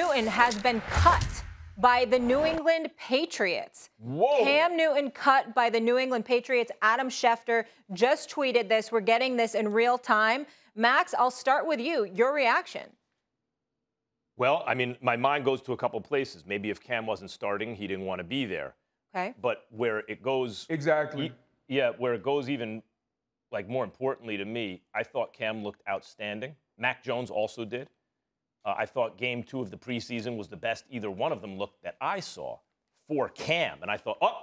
Newton has been cut by the New England Patriots. Whoa. Cam Newton cut by the New England Patriots. Adam Schefter just tweeted this. We're getting this in real time. Max, I'll start with you. Your reaction. Well, I mean, my mind goes to a couple places. Maybe if Cam wasn't starting, he didn't want to be there. Okay. But where it goes Exactly. e- yeah, where it goes even like more importantly to me, I thought Cam looked outstanding. Mac Jones also did. Uh, I thought game two of the preseason was the best either one of them looked that I saw for Cam. And I thought, oh,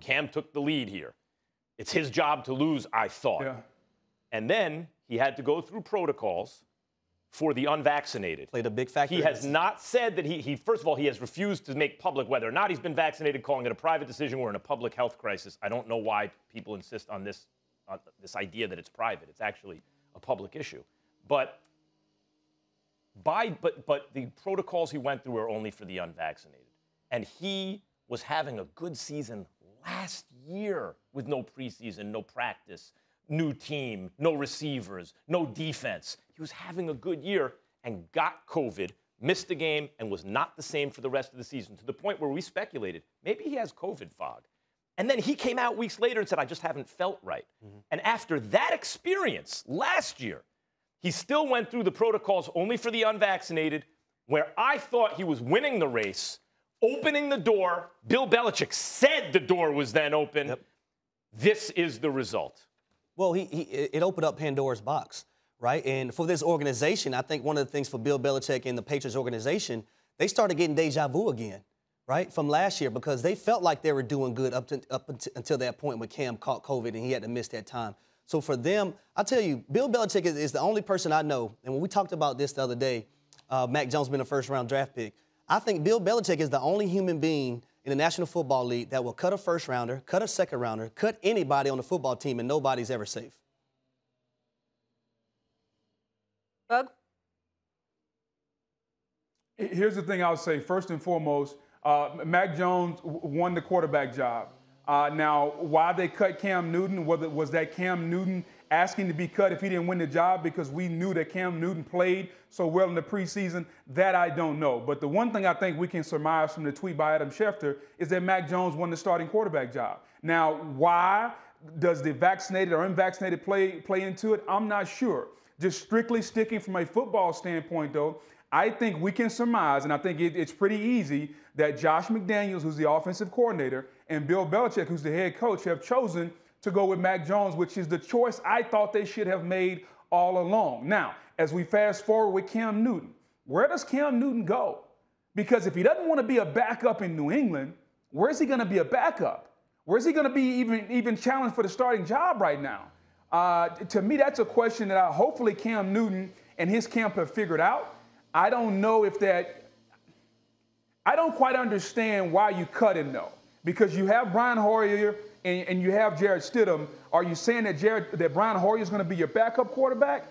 Cam took the lead here. It's his job to lose, I thought. Yeah. And then he had to go through protocols for the unvaccinated. Played a big factor. He has not said that he, he, first of all, he has refused to make public whether or not he's been vaccinated, calling it a private decision. We're in a public health crisis. I don't know why people insist on this, on this idea that it's private. It's actually a public issue. But by, but, but the protocols he went through are only for the unvaccinated. And he was having a good season last year with no preseason, no practice, new team, no receivers, no defense. He was having a good year and got COVID, missed a game, and was not the same for the rest of the season to the point where we speculated maybe he has COVID fog. And then he came out weeks later and said, I just haven't felt right. Mm-hmm. And after that experience last year, he still went through the protocols only for the unvaccinated, where I thought he was winning the race, opening the door. Bill Belichick said the door was then open. This is the result. Well, he, he it opened up Pandora's box, right? And for this organization, I think one of the things for Bill Belichick and the Patriots organization, they started getting deja vu again, right, from last year because they felt like they were doing good up to, up until, until that point when Cam caught COVID and he had to miss that time. So for them, I tell you, Bill Belichick is, is the only person I know. And when we talked about this the other day, uh, Mac Jones being a first round draft pick. I think Bill Belichick is the only human being in the National Football League that will cut a first rounder, cut a second rounder, cut anybody on the football team, and nobody's ever safe. Boog? Here's the thing I'll say. First and foremost, uh, Mac Jones w- won the quarterback job. Uh, now, why they cut Cam Newton? Was, it, was that Cam Newton asking to be cut if he didn't win the job because we knew that Cam Newton played so well in the preseason? That I don't know. But the one thing I think we can surmise from the tweet by Adam Schefter is that Mac Jones won the starting quarterback job. Now, why does the vaccinated or unvaccinated play play into it? I'm not sure. Just strictly sticking from a football standpoint, though, I think we can surmise, and I think it, it's pretty easy, that Josh McDaniels, who's the offensive coordinator, and Bill Belichick, who's the head coach, have chosen to go with Mac Jones, which is the choice I thought they should have made all along. Now, as we fast forward with Cam Newton, where does Cam Newton go? Because if he doesn't want to be a backup in New England, where's he going to be a backup? Where's he going to be even, even challenged for the starting job right now? Uh, to me, that's a question that I, hopefully Cam Newton and his camp have figured out. I don't know if that. I don't quite understand why you cut him though, because you have Brian Hoyer and, and you have Jarrett Stidham. Are you saying that Jarrett that Brian Hoyer is going to be your backup quarterback?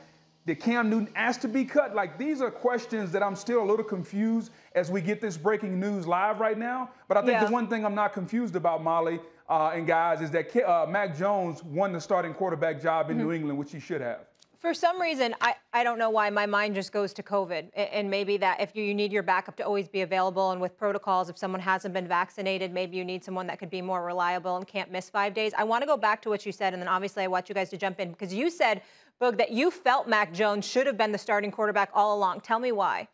Did Cam Newton ask to be cut? Like these are questions that I'm still a little confused as we get this breaking news live right now. But I think Yeah. the one thing I'm not confused about, Molly uh, and guys, is that uh, Mac Jones won the starting quarterback job in New England, which he should have. For some reason, I, I don't know why my mind just goes to COVID. And maybe that if you, you need your backup to always be available, and with protocols, if someone hasn't been vaccinated, maybe you need someone that could be more reliable and can't miss five days. I want to go back to what you said, and then obviously I want you guys to jump in because you said, Boog, that you felt Mac Jones should have been the starting quarterback all along. Tell me why.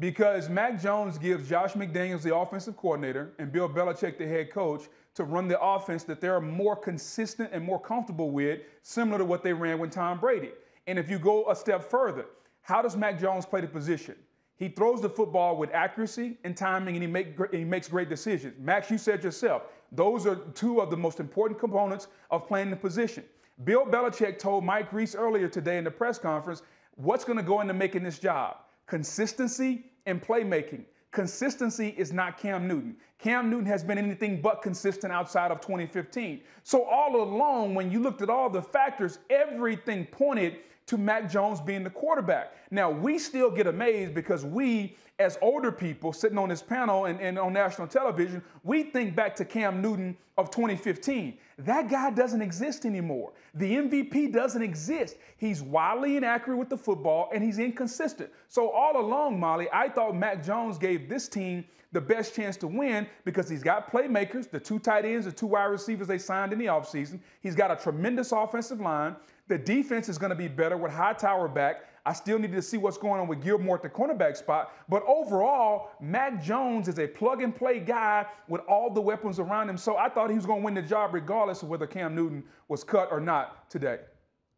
Because Mac Jones gives Josh McDaniels, the offensive coordinator, and Bill Belichick, the head coach, to run the offense that they're more consistent and more comfortable with, similar to what they ran with Tom Brady. And if you go a step further, how does Mac Jones play the position? He throws the football with accuracy and timing, and he, make, gr- he makes great decisions. Max, you said yourself, those are two of the most important components of playing the position. Bill Belichick told Mike Reiss earlier today in the press conference what's going to go into making this job consistency and playmaking. Consistency is not Cam Newton. Cam Newton has been anything but consistent outside of 2015. So, all along, when you looked at all the factors, everything pointed to Mac Jones being the quarterback. Now, we still get amazed because we, as older people sitting on this panel and, and on national television, we think back to Cam Newton of 2015. That guy doesn't exist anymore. The MVP doesn't exist. He's wildly inaccurate with the football and he's inconsistent. So, all along, Molly, I thought Mac Jones gave this team the best chance to win because he's got playmakers, the two tight ends, the two wide receivers they signed in the offseason. He's got a tremendous offensive line. The defense is going to be better with Hightower back. I still need to see what's going on with Gilmore at the cornerback spot. But overall, Mac Jones is a plug and play guy with all the weapons around him. So I thought he was going to win the job regardless of whether Cam Newton was cut or not today.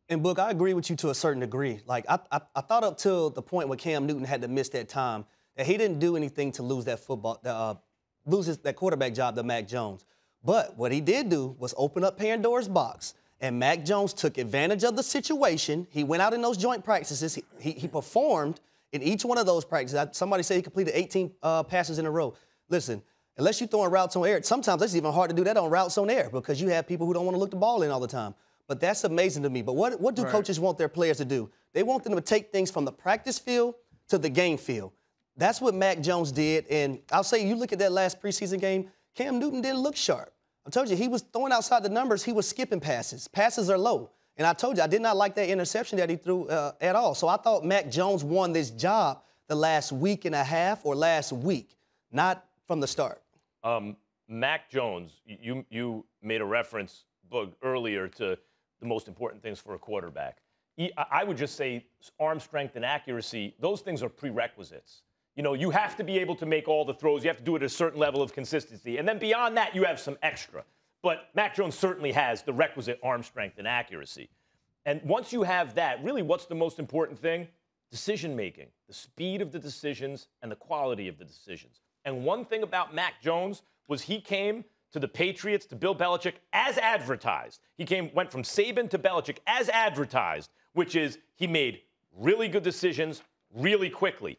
And Boog, I agree with you to a certain degree. Like I, I, I thought up till the point where Cam Newton had to miss that time that he didn't do anything to lose that football, uh, lose his, that quarterback job to Mac Jones. But what he did do was open up Pandora's box. And Mac Jones took advantage of the situation. He went out in those joint practices. He, he, he performed in each one of those practices. Somebody said he completed 18 uh, passes in a row. Listen, unless you're throwing routes on air, sometimes it's even hard to do that on routes on air because you have people who don't want to look the ball in all the time. But that's amazing to me. But what, what do right. coaches want their players to do? They want them to take things from the practice field to the game field. That's what Mac Jones did. And I'll say, you look at that last preseason game, Cam Newton didn't look sharp. I told you, he was throwing outside the numbers. He was skipping passes. Passes are low. And I told you, I did not like that interception that he threw uh, at all. So I thought Mac Jones won this job the last week and a half or last week, not from the start. Um, Mac Jones, you, you made a reference Boog, earlier to the most important things for a quarterback. I would just say arm strength and accuracy, those things are prerequisites. You know, you have to be able to make all the throws. You have to do it at a certain level of consistency. And then beyond that, you have some extra. But Mac Jones certainly has the requisite arm strength and accuracy. And once you have that, really what's the most important thing? Decision making, the speed of the decisions and the quality of the decisions. And one thing about Mac Jones was he came to the Patriots, to Bill Belichick, as advertised. He came, went from Saban to Belichick as advertised, which is he made really good decisions really quickly.